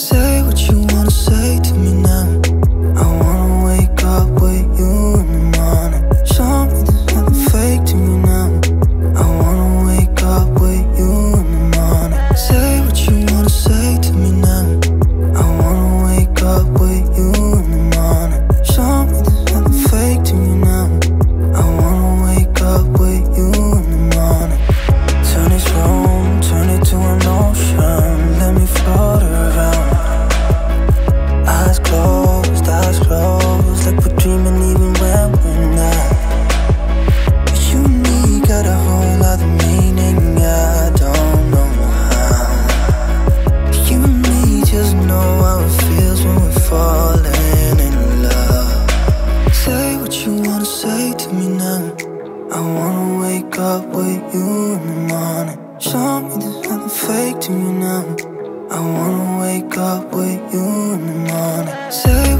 Say what you want Say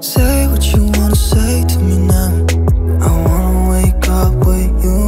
Say what you wanna say to me now. I wanna wake up with you.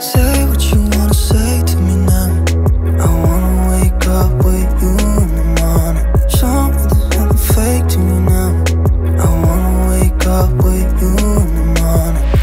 Say what you wanna say to me now. I wanna wake up with you in the morning. Fake to me now. I wanna wake up with you in the morning.